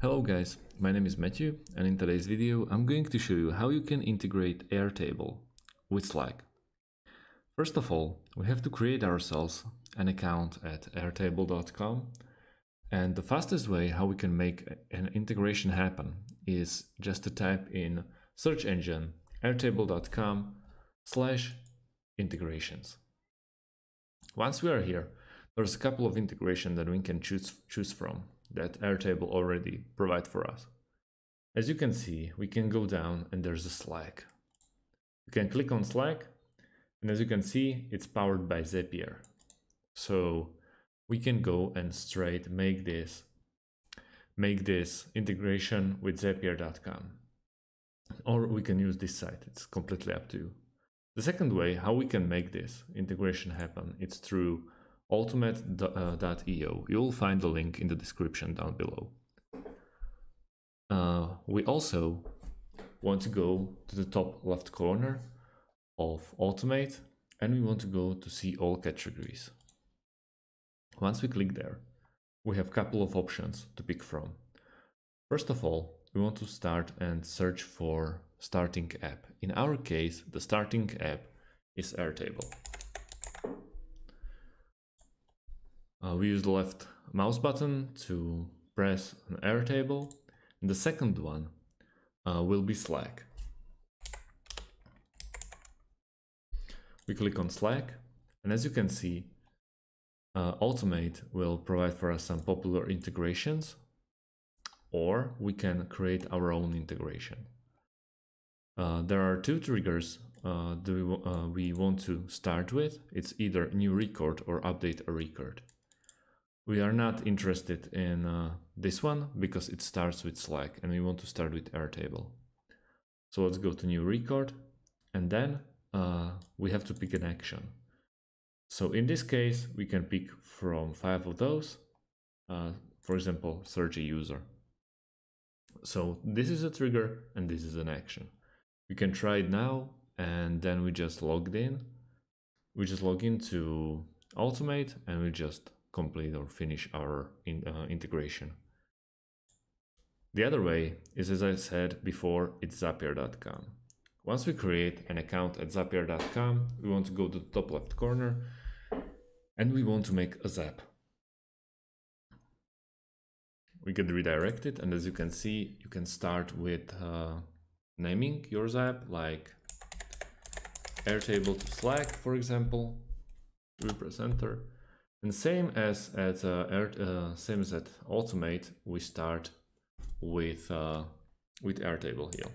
Hello guys, my name is Matthew and in today's video I'm going to show you how you can integrate Airtable with Slack. First of all, we have to create ourselves an account at airtable.com and the fastest way how we can make an integration happen is just to type in search engine airtable.com slash integrations. Once we are here, there's a couple of integration that we can choose, choose from that Airtable already provide for us. As you can see, we can go down and there's a Slack. You can click on Slack and as you can see, it's powered by Zapier. So we can go and straight make this make this integration with zapier.com or we can use this site it's completely up to you the second way how we can make this integration happen it's through automate.io. You'll find the link in the description down below. Uh, we also want to go to the top left corner of automate and we want to go to see all categories. Once we click there, we have a couple of options to pick from. First of all, we want to start and search for starting app. In our case, the starting app is Airtable. Uh, we use the left mouse button to press an Airtable. And the second one uh, will be Slack. We click on Slack, and as you can see, uh, Automate will provide for us some popular integrations, or we can create our own integration. Uh, there are two triggers uh, that we, uh, we want to start with. It's either new record or update a record. We are not interested in uh, this one because it starts with Slack and we want to start with Airtable. So let's go to new record and then uh, we have to pick an action. So in this case, we can pick from five of those, uh, for example, search a user. So this is a trigger and this is an action. We can try it now and then we just logged in. We just log into Automate and we just complete or finish our in, uh, integration. The other way is, as I said before, it's Zapier.com. Once we create an account at Zapier.com, we want to go to the top left corner and we want to make a Zap. We get redirected and as you can see, you can start with uh, naming your Zap like Airtable to Slack, for example. We press enter and same as at uh, uh, same as at Automate, we start with uh, with Airtable here.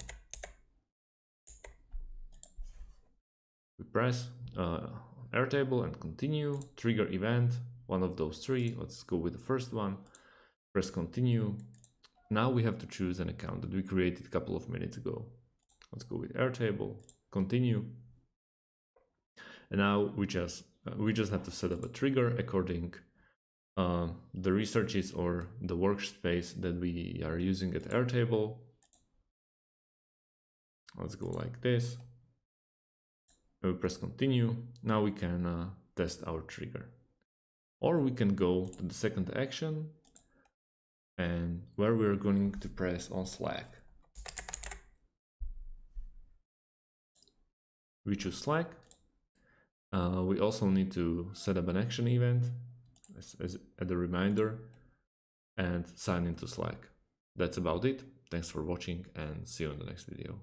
We press uh, Airtable and continue. Trigger event, one of those three. Let's go with the first one. Press continue. Now we have to choose an account that we created a couple of minutes ago. Let's go with Airtable. Continue. And now we just we just have to set up a trigger according uh, the researches or the workspace that we are using at Airtable. Let's go like this. We press continue. Now we can uh, test our trigger. Or we can go to the second action and where we're going to press on Slack. We choose Slack uh, we also need to set up an action event as, as, as a reminder and sign into Slack. That's about it. Thanks for watching and see you in the next video.